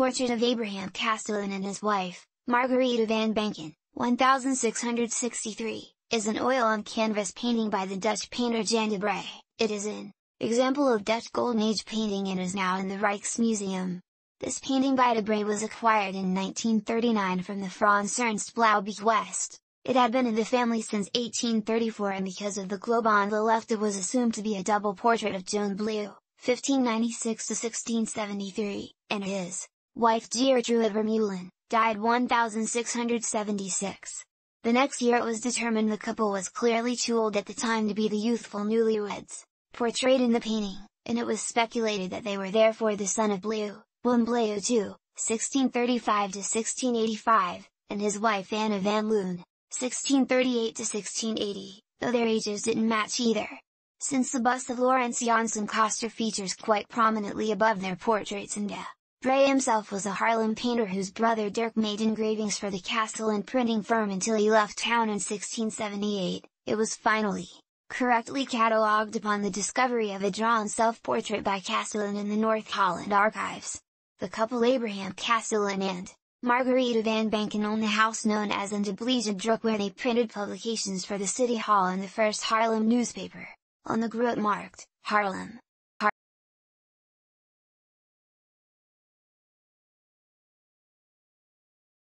Portrait of Abraham Casteleyn and his wife, Margaretha van Bancken, 1663, is an oil-on-canvas painting by the Dutch painter Jan de Bray. It is an example of Dutch Golden Age painting and is now in the Rijksmuseum. This painting by de Bray was acquired in 1939 from the Frans Ernst Blaubeek West. It had been in the family since 1834 and because of the globe on the left it was assumed to be a double portrait of Joan Blaeu, 1596-1673, and his wife Geertrude Vermeulen, died 1676. The next year it was determined the couple was clearly too old at the time to be the youthful newlyweds, portrayed in the painting, and it was speculated that they were therefore the son of Blaeu, Willem Blaeu II, 1635-1685, and his wife Anna van Loon, 1638-1680, though their ages didn't match either. Since the bust of Laurens Janssen Coster features quite prominently above their portraits in de Bray himself was a Haarlem painter whose brother Dirk made engravings for the Casteleyn printing firm until he left town in 1678, it was finally, correctly catalogued upon the discovery of a drawn self-portrait by Casteleyn in the North Holland archives. The couple Abraham Casteleyn and Margaretha van Bancken owned the house known as In de Druck where they printed publications for the City Hall and the first Haarlem newspaper, on the Grote Markt, Haarlem.